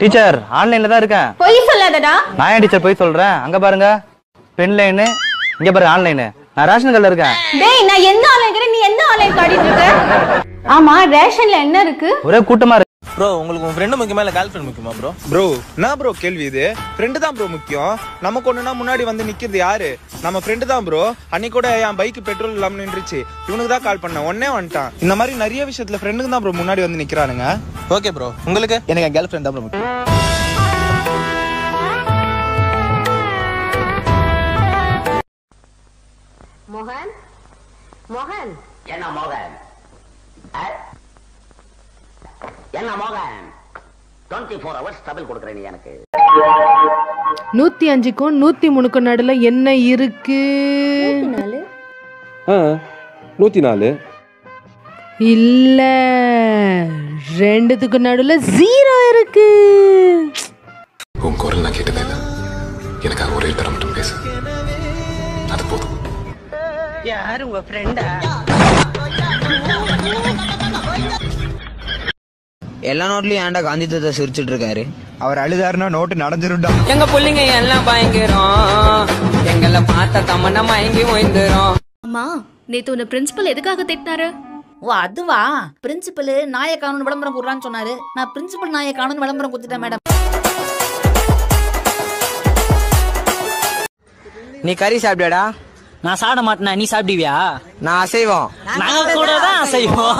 Teacher ஆன்லைன்ல தான் இருக்கேன். பொய் சொல்லாதடா. நான் ஏன் டீச்சர் போய் சொல்றேன்? அங்க பாருங்க. பென் லைனு இங்க பாருங்க ஆன்லைனு நான் ரேஷன் கடையில் இருக்கேன். டேய் நான் எந்த ஆன்லைன் நீ எந்த ஆன்லைன் காட்டிட்டு இருக்க? ஆமா ரேஷன்ல என்ன இருக்கு? ஒரே கூட்டமா இருக்கு. ப்ரோ உங்களுக்கு உன் ஃப்ரெண்டு முக்கியமா இல்ல கேர்ள் ஃப்ரெண்ட் முக்கியமா ப்ரோ ப்ரோ என்ன ப்ரோ கேள்வி இது? ஃப்ரெண்டு தான் ப்ரோ முக்கியம். நமக்கு ஒண்ணுனா முன்னாடி வந்து நிக்கிறது யாரு? நம்ம ஃப்ரெண்டு தான் ப்ரோ அன்னைக்கு கூட என் பைக் பெட்ரோல் இல்லாம நின்றுச்சு. இவனுக்கு தான் கால் பண்ணேன். உடனே வந்துட்டான். இந்த மாதிரி நிறைய விஷயத்துல ஃப்ரெண்டுக்கு தான் ப்ரோ முன்னாடி வந்து நிக்கிறானுங்க. ஓகே ப்ரோ உங்களுக்கு? எனக்கு என் கேர்ள் ஃப்ரெண்ட் தான் ப்ரோ முக்கியம். மோகன்? மோகன்? என்ன மோகன்? என்ன மோகன்? டுவெண்ட்டி ஃபோர் ஹவர்ஸ் டபுள் கொடுக்குறேன் நீ எனக்கு. நூத்தி அஞ்சுக்கும் நூத்தி மூணுக்கும் நடுல என்ன இருக்கு? ஆ நூற்றி நாலு. இல்ல ரெண்டுத்துக்கு நடுல ஜீரோ இருக்கு. உன் குரல் நான் கேட்டதே இல்லை. எனக்காக ஒரே தரம் மட்டும் பேசு. அது போதும். எல்லா நோட்லயும் ஏன்டா காந்தி தாத்தா சிரிச்சிட்டு இருக்காரு அவர் அழுதாருன்னா நோட்டு நடந்துருண்டா எங்க புள்ளைங்க எல்லாம் பயங்கரம். எங்களை பார்த்த தமன்னா மயங்கி ஓய்ந்துரும். அம்மா நேத்து உன்னை பிரின்சிபல் எதுக்காக திட்டினாரு? ஓ அதுவா? பிரின்சிபல் நாயை காணும் விளம்பரம் போடுறான்னு சொன்னாரு. நான் பிரின்சிபல் நாயை காணும் விளம்பரம் கொடுத்துட்டேன் மேடம் நீ கறி சாப்பிட்டியாடா நான் சாப்பிட மாட்டேனா? நீ சாப்பிடுவியா? நான் அசைவோம். நாங்க கூட தான் செய்வோம்